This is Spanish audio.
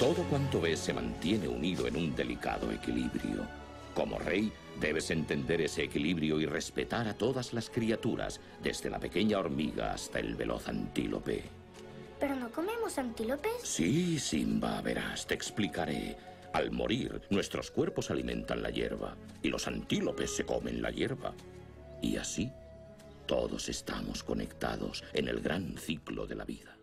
Todo cuanto ves se mantiene unido en un delicado equilibrio. Como rey, debes entender ese equilibrio y respetar a todas las criaturas, desde la pequeña hormiga hasta el veloz antílope. ¿Pero no comemos antílopes? Sí, Simba, verás, te explicaré. Al morir, nuestros cuerpos alimentan la hierba y los antílopes se comen la hierba. Y así, todos estamos conectados en el gran ciclo de la vida.